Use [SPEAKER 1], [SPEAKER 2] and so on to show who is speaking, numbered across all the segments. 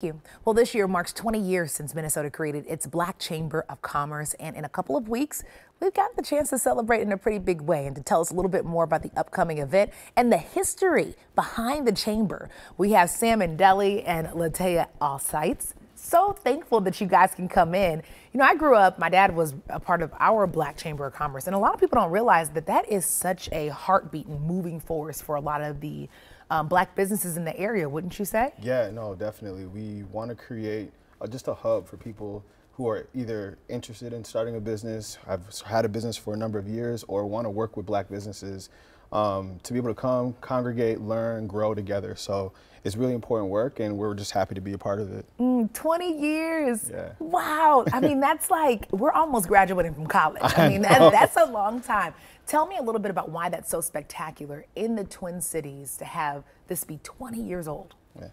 [SPEAKER 1] you. Well, this year marks 20 years since Minnesota created its Black Chamber of Commerce, and in a couple of weeks, we've got the chance to celebrate in a pretty big way. And to tell us a little bit more about the upcoming event and the history behind the chamber, we have Sam Indeli and Latea Alsites. So thankful that you guys can come in. You know, I grew up, my dad was a part of our Black Chamber of Commerce, and a lot of people don't realize that that is such a heartbeat and moving force for a lot of the um, black businesses in the area, wouldn't you say?
[SPEAKER 2] Yeah, no, definitely. We want to create uh, just a hub for people who are either interested in starting a business, have had a business for a number of years, or want to work with black businesses um, to be able to come, congregate, learn, grow together. So it's really important work, and we're just happy to be a part of it.
[SPEAKER 1] Mm, 20 years.
[SPEAKER 2] Yeah.
[SPEAKER 1] Wow. I mean, that's like, we're almost graduating from college. I mean, that, that's a long time. Tell me a little bit about why that's so spectacular in the Twin Cities to have this be 20 years old.
[SPEAKER 2] Yeah.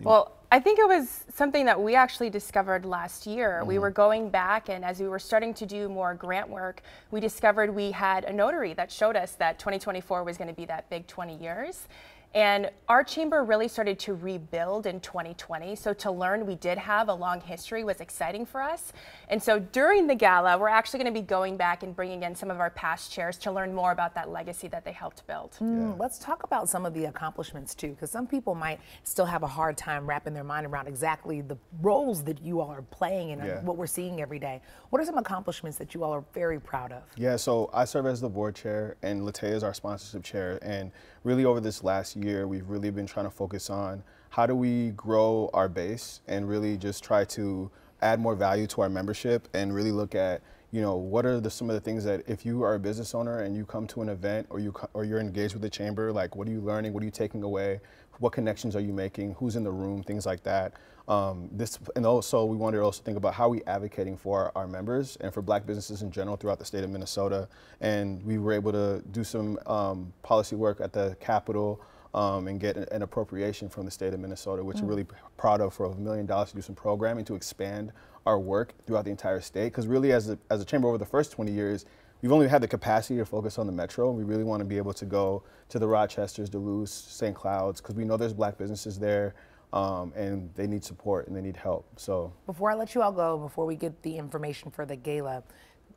[SPEAKER 3] Well, I think it was something that we actually discovered last year. Mm -hmm. We mm-hmm. were going back, and as we were starting to do more grant work, we discovered we had a notary that showed us that 2024 was going to be that big 20 years. And our chamber really started to rebuild in 2020. So to learn we did have a long history was exciting for us. And so during the gala, we're actually going to be going back and bringing in some of our past chairs to learn more about that legacy that they helped build.
[SPEAKER 1] Mm, yeah. Let's talk about some of the accomplishments too, because some people might still have a hard time wrapping their mind around exactly the roles that you all are playing and yeah. what we're seeing every day. What are some accomplishments that you all are very proud of?
[SPEAKER 2] Yeah, so I serve as the board chair and Latea is our sponsorship chair. And really over this last year, we've really been trying to focus on how do we grow our base and really just try to add more value to our membership and really look at you know what are the, some of the things that if you are a business owner and you come to an event or you or you're engaged with the chamber like what are you learning? What are you taking away? What connections are you making? Who's in the room? Things like that. Um, this and also we wanted to also think about how are we advocating for our, our, members and for black businesses in general throughout the state of Minnesota. And we were able to do some um, policy work at the Capitol um, and get an, appropriation from the state of Minnesota, which mm. we're really proud of for a million dollars to do some programming to expand our work throughout the entire state. Because really, as a, as a chamber over the first 20 years, we've only had the capacity to focus on the metro. We really want to be able to go to the Rochesters, Duluth, St. Clouds, because we know there's black businesses there. Um, and they need support and they need help. So
[SPEAKER 1] before I let you all go, before we get the information for the gala,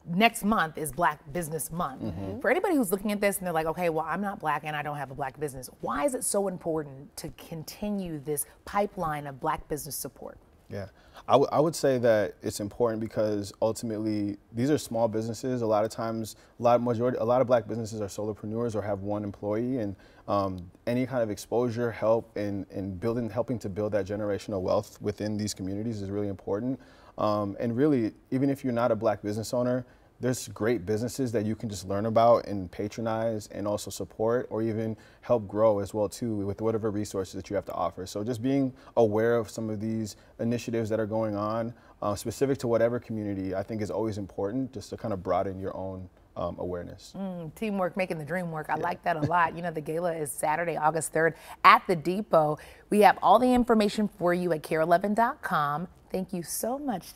[SPEAKER 1] next month is Black Business Month. Mm-hmm. For anybody who's looking at this and they're like, okay, well, I'm not black and I don't have a black business, why is it so important to continue this pipeline of black business support?
[SPEAKER 2] Yeah, I, would say that it's important because ultimately these are small businesses. A lot of times, a lot of majority, a lot of black businesses are solopreneurs or have one employee, and um, any kind of exposure, help, in, in building, helping to build that generational wealth within these communities is really important. Um, and really, even if you're not a black business owner, there's great businesses that you can just learn about and patronize and also support or even help grow as well too with whatever resources that you have to offer. So just being aware of some of these initiatives that are going on uh, specific to whatever community I think is always important just to kind of broaden your own um, awareness.
[SPEAKER 1] Mm, teamwork making the dream work. I yeah. like that a lot. You know, the gala is Saturday, August 3rd at the Depot. We have all the information for you at kare11.com. Thank you so much.